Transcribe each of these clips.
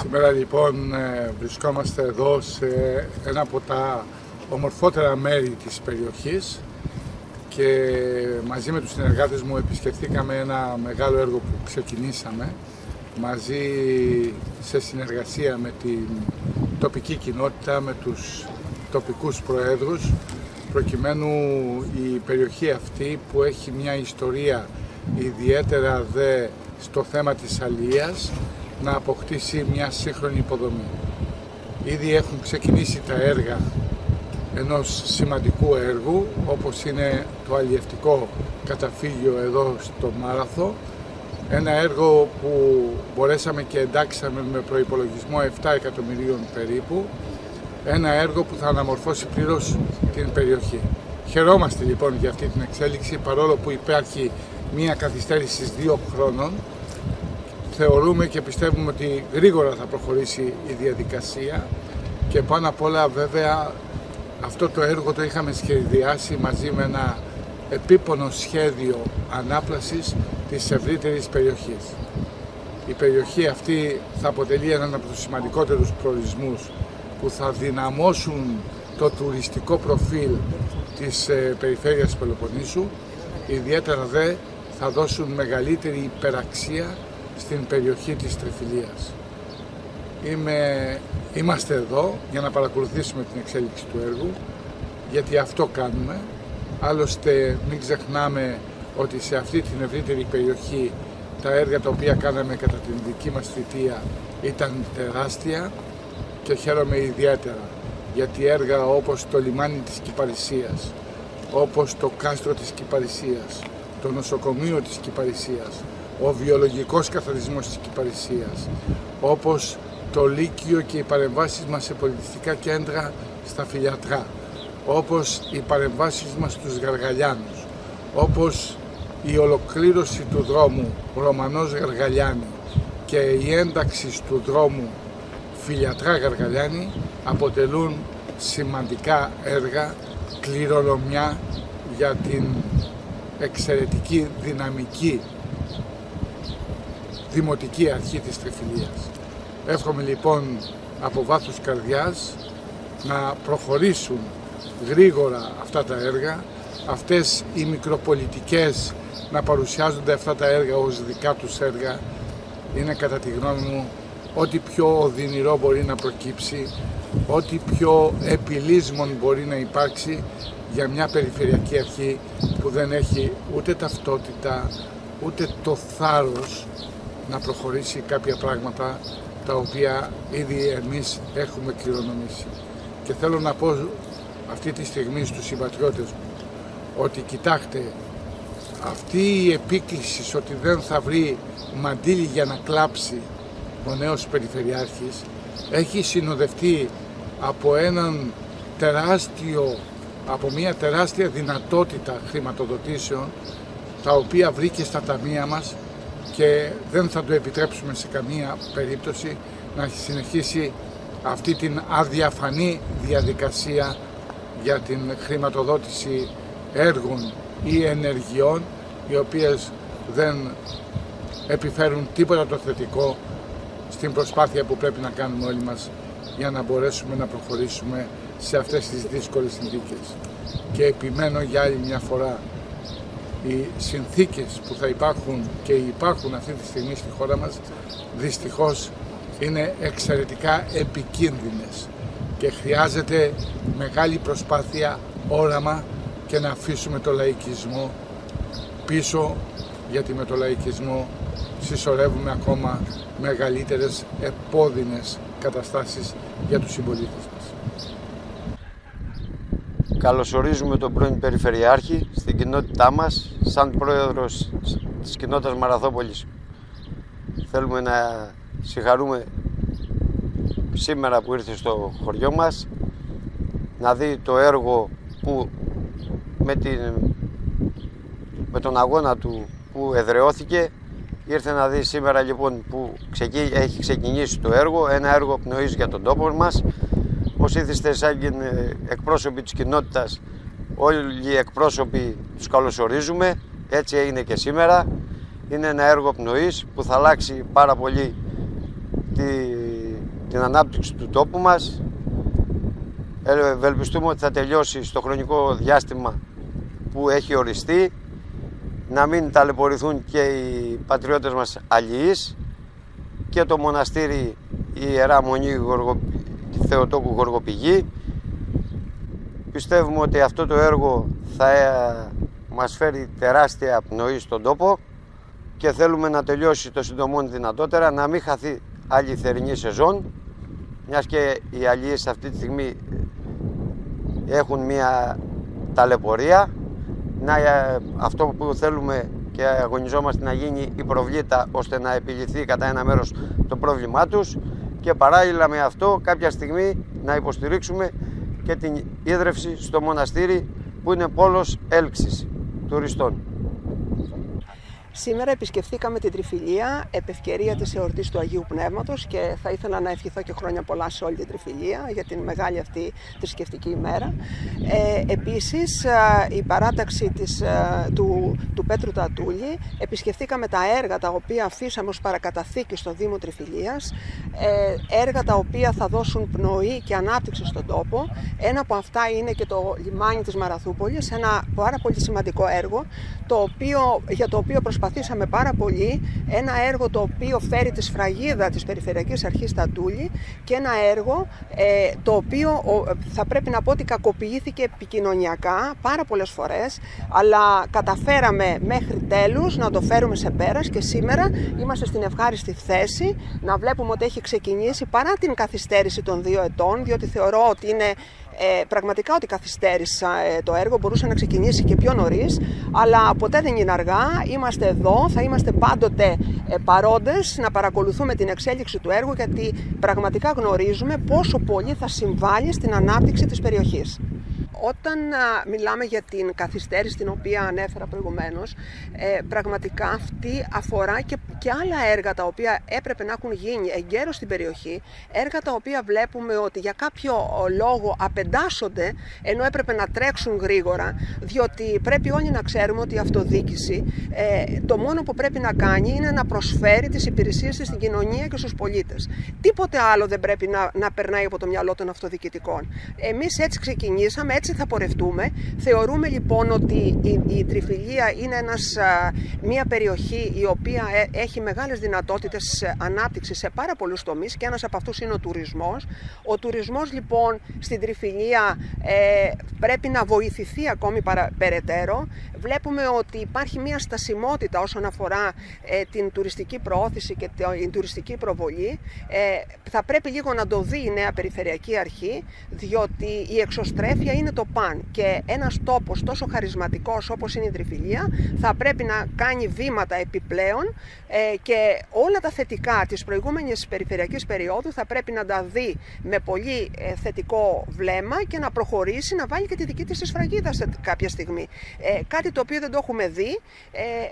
Σήμερα λοιπόν ε, βρισκόμαστε εδώ σε ένα από τα ομορφότερα μέρη της περιοχής και μαζί με τους συνεργάτες μου επισκεφθήκαμε ένα μεγάλο έργο που ξεκινήσαμε μαζί σε συνεργασία με την τοπική κοινότητα, με τους τοπικούς προέδρους προκειμένου η περιοχή αυτή που έχει μια ιστορία ιδιαίτερα δε στο θέμα της αλίας να αποκτήσει μια σύγχρονη υποδομή. Ήδη έχουν ξεκινήσει τα έργα ενός σημαντικού έργου όπως είναι το αλλιευτικό καταφύγιο εδώ στο Μάραθο ένα έργο που μπορέσαμε και εντάξαμε με προϋπολογισμό 7 εκατομμυρίων περίπου ένα έργο που θα αναμορφώσει πλήρως την περιοχή. Χαιρόμαστε λοιπόν για αυτή την εξέλιξη παρόλο που υπάρχει μία καθυστέρηση δύο χρόνων θεωρούμε και πιστεύουμε ότι γρήγορα θα προχωρήσει η διαδικασία και πάνω απ' όλα βέβαια αυτό το έργο το είχαμε σχεδιάσει μαζί με ένα επίπονο σχέδιο ανάπλασης της ευρύτερης περιοχής. Η περιοχή αυτή θα αποτελεί έναν από τους σημαντικότερους προορισμούς που θα δυναμώσουν το τουριστικό προφίλ της ε, περιφέρειας Πελοποννήσου, ιδιαίτερα δε θα δώσουν μεγαλύτερη υπεραξία στην περιοχή της Τριφυλίας. Είμαι, είμαστε εδώ για να παρακολουθήσουμε την εξέλιξη του έργου, γιατί αυτό κάνουμε. Άλλωστε μην ξεχνάμε ότι σε αυτή την ευρύτερη περιοχή τα έργα τα οποία κάναμε κατά την δική μας θητεία ήταν τεράστια και χαίρομαι ιδιαίτερα γιατί έργα όπως το λιμάνι της Κυπαρισίας, όπως το κάστρο της Κυπαρισίας, το νοσοκομείο της Κυπαρισίας, ο βιολογικός καθαρισμός της Κυπαρισίας, όπως το Λύκειο και οι παρεμβάσεις μας σε πολιτιστικά κέντρα στα Φιλιατρά, όπως οι παρεμβάσεις μας στους Γαργαλιάνους, όπως η ολοκλήρωση του δρόμου Ρωμανός Γαργαλιάνη και η ένταξη του δρόμου Φιλιατρά Γαργαλιάνη αποτελούν σημαντικά έργα κληρονομιά για την εξαιρετική δυναμική δημοτική αρχή της Τριφυλίας. Εύχομαι λοιπόν από βάθος καρδιάς να προχωρήσουν γρήγορα αυτά τα έργα, αυτές οι μικροπολιτικές να παρουσιάζονται αυτά τα έργα ως δικά τους έργα είναι κατά τη γνώμη μου ό,τι πιο οδυνηρό μπορεί να προκύψει, ό,τι πιο επιλύσμον μπορεί να υπάρξει για μια περιφερειακή αρχή που δεν έχει ούτε ταυτότητα, ούτε το θάρρος να προχωρήσει κάποια πράγματα τα οποία ήδη εμείς έχουμε κληρονομήσει. Και θέλω να πω αυτή τη στιγμή στους συμπατριώτες μου ότι κοιτάξτε αυτή η επίκληση ότι δεν θα βρει μαντήλι για να κλάψει ο νέος Περιφερειάρχης έχει συνοδευτεί από έναν τεράστιο από μια τεράστια δυνατότητα χρηματοδοτήσεων τα οποία βρήκε στα ταμεία μας και δεν θα το επιτρέψουμε σε καμία περίπτωση να συνεχίσει αυτή την αδιαφανή διαδικασία για την χρηματοδότηση έργων ή ενεργειών οι οποίες δεν επιφέρουν τίποτα το θετικό στην προσπάθεια που πρέπει να κάνουμε όλοι μας για να μπορέσουμε να προχωρήσουμε σε αυτές τις δύσκολες συνθήκες. Και επιμένω για άλλη μια φορά οι συνθήκες που θα υπάρχουν και υπάρχουν αυτή τη στιγμή στη χώρα μας δυστυχώς είναι εξαιρετικά επικίνδυνες και χρειάζεται μεγάλη προσπάθεια, όραμα και να αφήσουμε το λαϊκισμό πίσω γιατί με το λαϊκισμό συσσωρεύουμε ακόμα μεγαλύτερες επώδυνες καταστάσεις για τους συμπολίτες μας. Καλωσορίζουμε τον πρώην Περιφερειάρχη στην κοινότητά μας σαν πρόεδρος της κοινότητας Μαραθόπολης. Θέλουμε να συγχαρούμε σήμερα που ήρθε στο χωριό μας να δει το έργο που με, την, με τον αγώνα του που εδραιώθηκε ήρθε να δει σήμερα λοιπόν που έχει ξεκινήσει το έργο ένα έργο πνοής για τον τόπο μας όπως ήθιστε σαν εκπρόσωποι της κοινότητας όλοι οι εκπρόσωποι τους καλωσορίζουμε έτσι έγινε και σήμερα είναι ένα έργο πνοής που θα αλλάξει πάρα πολύ τη την ανάπτυξη του τόπου μας. Ευελπιστούμε ότι θα τελειώσει στο χρονικό διάστημα που έχει οριστεί να μην ταλαιπωρηθούν και οι πατριώτες μας αλληλείς και το μοναστήρι η Ιερά Μονή Γοργο... Θεοτόκου Γοργοπηγή. Πιστεύουμε ότι αυτό το έργο θα ε, μας φέρει τεράστια πνοή στον τόπο και θέλουμε να τελειώσει το συντομόν δυνατότερα, να μην χαθεί άλλη θερινή σεζόν, μιας και οι αλληλείς αυτή τη στιγμή έχουν μια ταλαιπωρία. Να, ε, αυτό που θέλουμε και αγωνιζόμαστε να γίνει η προβλήτα ώστε να επιληθεί κατά ένα μέρος το πρόβλημά τους και παράλληλα με αυτό κάποια στιγμή να υποστηρίξουμε και την ίδρυυση στο μοναστήρι που είναι πόλος έλξης τουριστών. Σήμερα επισκεφθήκαμε την Τριφυλία επ' ευκαιρία της εορτής του Αγίου Πνεύματος και θα ήθελα να ευχηθώ και χρόνια πολλά σε όλη την Τριφυλία για την μεγάλη αυτή θρησκευτική ημέρα. Ε, επίσης, η παράταξη της, του, του Πέτρου Τατούλη επισκεφθήκαμε τα έργα τα οποία αφήσαμε ως παρακαταθήκη στο Δήμο Τριφυλίας, ε, έργα τα οποία θα δώσουν πνοή και ανάπτυξη στον τόπο. Ένα από αυτά είναι και το λιμάνι της Μαραθούπολης, ένα πάρα πολύ σημαντικό έργο το οποίο, για το οποίο προσπαθούμε προσπαθήσαμε πάρα πολύ. Ένα έργο το οποίο φέρει τη σφραγίδα της Περιφερειακής Αρχής Τατούλη και ένα έργο ε, το οποίο θα πρέπει να πω ότι κακοποιήθηκε επικοινωνιακά πάρα πολλές φορές αλλά καταφέραμε μέχρι τέλους να το φέρουμε σε πέρας και σήμερα είμαστε στην ευχάριστη θέση να βλέπουμε ότι έχει ξεκινήσει παρά την καθυστέρηση των δύο ετών διότι θεωρώ ότι είναι ε, πραγματικά ότι καθυστέρησα ε, το έργο, μπορούσε να ξεκινήσει και πιο νωρίς, αλλά ποτέ δεν είναι αργά. Είμαστε εδώ, θα είμαστε πάντοτε ε, παρόντες να παρακολουθούμε την εξέλιξη του έργου, γιατί πραγματικά γνωρίζουμε πόσο πολύ θα συμβάλλει στην ανάπτυξη της περιοχής. Όταν μιλάμε για την καθυστέρηση την οποία ανέφερα προηγουμένως, ε, πραγματικά αυτή αφορά και, και άλλα έργα τα οποία έπρεπε να έχουν γίνει εγκαίρως στην περιοχή, έργα τα οποία βλέπουμε ότι για κάποιο λόγο απεντάσσονται ενώ έπρεπε να τρέξουν γρήγορα, διότι πρέπει όλοι να ξέρουμε ότι η αυτοδίκηση ε, το μόνο που πρέπει να κάνει είναι να προσφέρει τις υπηρεσίες της στην κοινωνία και στους πολίτες. Τίποτε άλλο δεν πρέπει να, να περνάει από το μυαλό των αυτοδιοικητικών. Εμείς έτσι ξεκινήσαμε, έτσι θα πορευτούμε. Θεωρούμε λοιπόν ότι η, η Τριφυλία είναι ένας, μια περιοχή η οποία ε, έχει μεγάλες δυνατότητες ανάπτυξης σε πάρα πολλούς τομείς και ένας από αυτούς είναι ο τουρισμός. Ο τουρισμός λοιπόν στην Τριφυλία ε, πρέπει να βοηθηθεί ακόμη παρα, περαιτέρω. Βλέπουμε ότι υπάρχει μια στασιμότητα όσον αφορά ε, την τουριστική προώθηση και την τουριστική προβολή. Ε, θα πρέπει λίγο να το δει η νέα Περιφερειακή Αρχή, διότι η εξωστρέφεια είναι το παν και ένας τόπος τόσο χαρισματικός όπως είναι η Τριφυλία θα πρέπει να κάνει βήματα επιπλέον ε, και όλα τα θετικά της προηγούμενης περιφερειακής περίοδου θα πρέπει να τα δει με πολύ ε, θετικό βλέμμα και να προχωρήσει να βάλει και τη δική της σφραγίδα σε κάποια στιγμή. Ε, κάτι το οποίο δεν το έχουμε δει.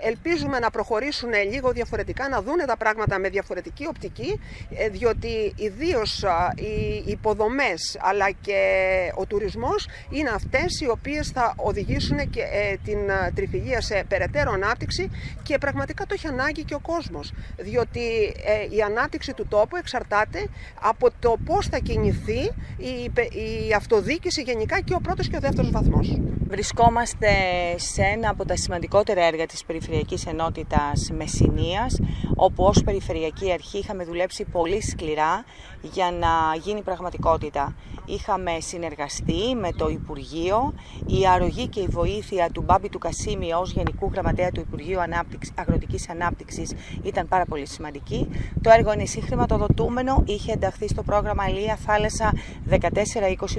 ελπίζουμε να προχωρήσουν λίγο διαφορετικά, να δούνε τα πράγματα με διαφορετική οπτική, διότι ιδίως οι υποδομές αλλά και ο τουρισμός είναι αυτές οι οποίες θα οδηγήσουν και ε, την ε, τριφυλία σε περαιτέρω ανάπτυξη και πραγματικά το έχει ανάγκη και ο κόσμος διότι ε, η ανάπτυξη του τόπου εξαρτάται από το πώς θα κινηθεί η, η αυτοδίκηση γενικά και ο πρώτος και ο δεύτερος βαθμός. Βρισκόμαστε σε ένα από τα σημαντικότερα έργα της Περιφερειακής Ενότητας Μεσσηνίας όπου ως Περιφερειακή Αρχή είχαμε δουλέψει πολύ σκληρά για να γίνει πραγματικότητα. Είχαμε συνεργαστεί με το Υπουργείο, η αρρωγή και η βοήθεια του Μπάμπη του Κασίμη ως Γενικού Γραμματέα του Υπουργείου Ανάπτυξη, Αγροτικής Ανάπτυξης ήταν πάρα πολύ σημαντική. Το έργο είναι συγχρηματοδοτούμενο, είχε ενταχθεί στο πρόγραμμα Αλία Θάλασσα 14-20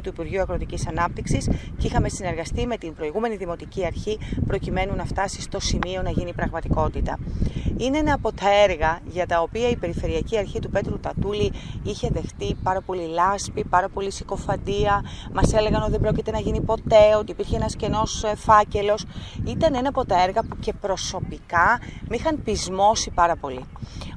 του Υπουργείου Αγροτικής Ανάπτυξης και είχαμε συνεργαστεί με την προηγούμενη Δημοτική Αρχή προκειμένου να φτάσει στο σημείο να γίνει πραγματικότητα. Είναι ένα από τα έργα για τα οποία η Περιφερειακή Αρχή του Πέτρου Τατούλη είχε δεχτεί πάρα πολύ λάσπη, πάρα πολύ συκοφαντία. Μας έλεγαν ότι δεν πρόκειται να να γίνει ποτέ, ότι υπήρχε ένας κενός ε, φάκελος. Ήταν ένα από τα έργα που και προσωπικά με είχαν πεισμώσει πάρα πολύ.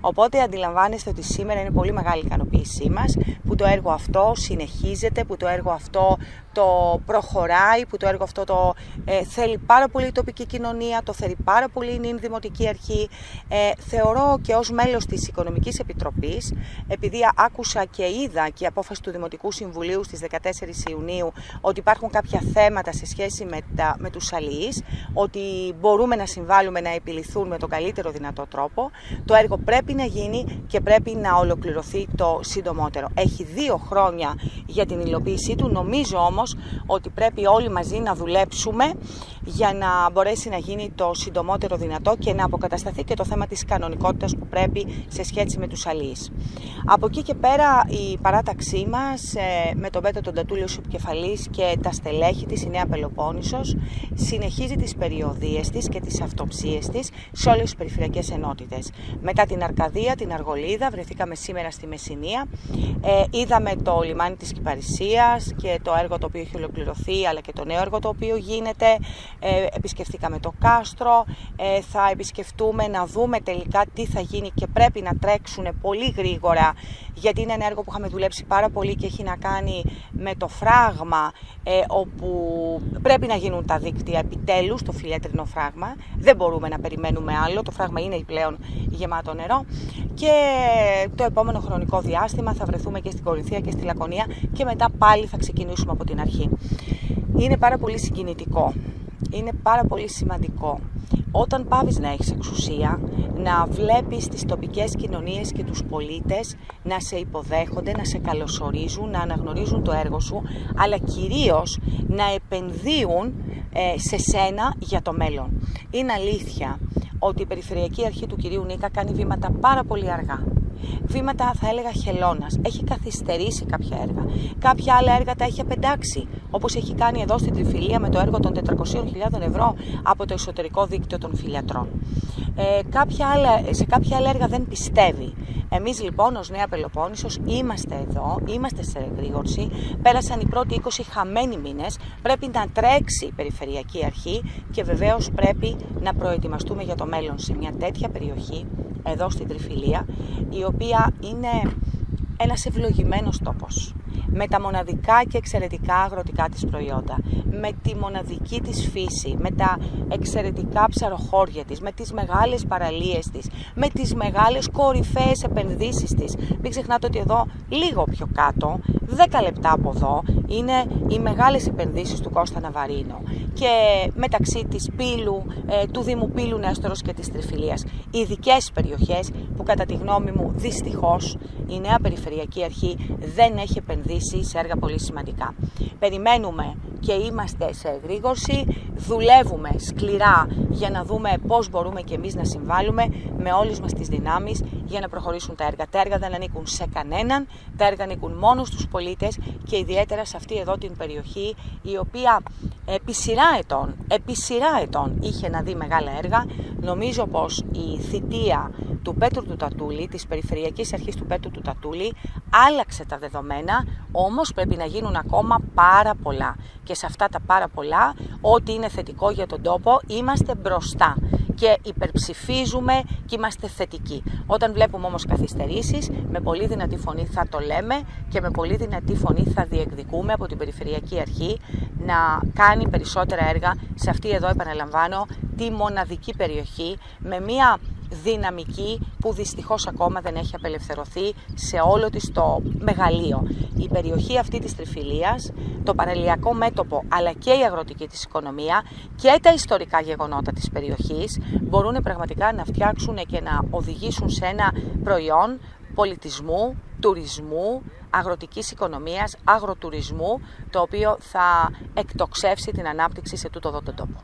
Οπότε αντιλαμβάνεστε ότι σήμερα είναι πολύ μεγάλη ικανοποίησή μας που το έργο αυτό συνεχίζεται, που το έργο αυτό το προχωράει, που το έργο αυτό το ε, θέλει πάρα πολύ η τοπική κοινωνία, το θέλει πάρα πολύ η Δημοτική Αρχή. Ε, θεωρώ και ως μέλος της Οικονομικής Επιτροπής, επειδή άκουσα και είδα και η απόφαση του Δημοτικού Συμβουλίου στις 14 Ιουνίου ότι υπάρχουν κάποια θέματα σε σχέση με, τα, με τους αλληλείς, ότι μπορούμε να συμβάλλουμε να επιληθούν με τον καλύτερο δυνατό τρόπο, το έργο πρέπει να γίνει και πρέπει να ολοκληρωθεί το συντομότερο. Έχει δύο χρόνια για την υλοποίησή του, νομίζω όμως ότι πρέπει όλοι μαζί να δουλέψουμε για να μπορέσει να γίνει το συντομότερο δυνατό και να αποκατασταθεί και το θέμα της κανονικότητας που πρέπει σε σχέση με τους αλληλείς. Από εκεί και πέρα η παράταξή μας ε, με τον Πέτρο τον Τατούλιο Σουπκεφαλής και τα στελέχη της, η Νέα Πελοπόννησος, συνεχίζει τις περιοδίες της και τις αυτοψίες της σε όλες τις περιφερειακές ενότητες. Μετά την Αρκαδία, την Αργολίδα, βρεθήκαμε σήμερα στη Μεσσηνία, ε, είδαμε το λιμάνι της Κυπαρισίας και το έργο το οποίο έχει ολοκληρωθεί αλλά και το νέο έργο το οποίο γίνεται. Ε, επισκεφτήκαμε το κάστρο, ε, θα επισκεφτούμε να δούμε τελικά τι θα γίνει και πρέπει να τρέξουν πολύ γρήγορα γιατί είναι ένα έργο που είχαμε δουλέψει πάρα πολύ και έχει να κάνει με το φράγμα ε, όπου πρέπει να γίνουν τα δίκτυα επιτέλους, το φιλέτρινο φράγμα. Δεν μπορούμε να περιμένουμε άλλο, το φράγμα είναι πλέον γεμάτο νερό και το επόμενο χρονικό διάστημα θα βρεθούμε και στην Κορυφαία και στη Λακωνία και μετά πάλι θα ξεκινήσουμε από την αρχή. Είναι πάρα πολύ συγκινητικό, είναι πάρα πολύ σημαντικό όταν πάβεις να έχεις εξουσία, να βλέπεις τις τοπικές κοινωνίες και τους πολίτες να σε υποδέχονται, να σε καλωσορίζουν, να αναγνωρίζουν το έργο σου, αλλά κυρίως να επενδύουν ε, σε σένα για το μέλλον. Είναι αλήθεια ότι η Περιφερειακή Αρχή του κυρίου Νίκα κάνει βήματα πάρα πολύ αργά βήματα θα έλεγα χελώνας. Έχει καθυστερήσει κάποια έργα. Κάποια άλλα έργα τα έχει απεντάξει, όπως έχει κάνει εδώ στην Τριφυλία με το έργο των 400.000 ευρώ από το εσωτερικό δίκτυο των φιλιατρών. Ε, κάποια άλλα, σε κάποια άλλα έργα δεν πιστεύει. Εμείς λοιπόν ως Νέα Πελοπόννησος είμαστε εδώ, είμαστε σε εγρήγορση, πέρασαν οι πρώτοι 20 χαμένοι μήνες, πρέπει να τρέξει η Περιφερειακή Αρχή και βεβαίως πρέπει να προετοιμαστούμε για το μέλλον σε μια τέτοια περιοχή εδώ στην Τριφυλία, η οποία είναι ένας ευλογημένος τόπος με τα μοναδικά και εξαιρετικά αγροτικά της προϊόντα, με τη μοναδική της φύση, με τα εξαιρετικά ψαροχώρια της, με τις μεγάλες παραλίες της, με τις μεγάλες κορυφαίες επενδύσεις της. Μην ξεχνάτε ότι εδώ λίγο πιο κάτω, 10 λεπτά από εδώ, είναι οι μεγάλες επενδύσεις του Κώστα Ναβαρίνο και μεταξύ της Πύλου, ε, του Δήμου Πύλου Νέστορος και της Τριφυλίας. Ειδικέ περιοχές που κατά τη γνώμη μου δυστυχώς η νέα Περιφερειακή Αρχή δεν έχει επενδύσει σε έργα πολύ σημαντικά. Περιμένουμε και είμαστε σε εγρήγορση, δουλεύουμε σκληρά για να δούμε πώς μπορούμε και εμείς να συμβάλλουμε με όλες μας τις δυνάμεις για να προχωρήσουν τα έργα. Τα έργα δεν ανήκουν σε κανέναν, τα έργα ανήκουν μόνο στους πολίτες και ιδιαίτερα σε αυτή εδώ την περιοχή η οποία επί σειρά ετών, επί σειρά ετών είχε να δει μεγάλα έργα. Νομίζω πως η θητεία του Πέτρου του Τατούλη, της Περιφερειακής Αρχής του Πέτρου του Τατούλη, άλλαξε τα δεδομένα, όμως πρέπει να γίνουν ακόμα πάρα πολλά. Και σε αυτά τα πάρα πολλά, ό,τι είναι θετικό για τον τόπο, είμαστε μπροστά και υπερψηφίζουμε και είμαστε θετικοί. Όταν βλέπουμε όμως καθυστερήσεις, με πολύ δυνατή φωνή θα το λέμε και με πολύ δυνατή φωνή θα διεκδικούμε από την Περιφερειακή Αρχή να κάνει περισσότερα έργα σε αυτή εδώ, επαναλαμβάνω, τη μοναδική περιοχή με μια δυναμική που δυστυχώς ακόμα δεν έχει απελευθερωθεί σε όλο της το μεγαλείο. Η περιοχή αυτή της Τριφυλίας, το παραλιακό μέτωπο αλλά και η αγροτική της οικονομία και τα ιστορικά γεγονότα της περιοχής μπορούν πραγματικά να φτιάξουν και να οδηγήσουν σε ένα προϊόν πολιτισμού, τουρισμού, αγροτικής οικονομίας, αγροτουρισμού, το οποίο θα εκτοξεύσει την ανάπτυξη σε τούτο εδώ τον τόπο.